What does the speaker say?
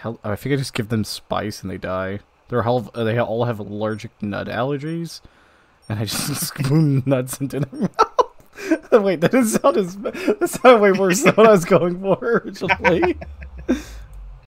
hell? I think I just give them spice and they die. They're all uh, they all have allergic nut allergies, and I just spoon nuts into their mouth. Wait, that didn't sound as that sounded way worse than what I was going for originally.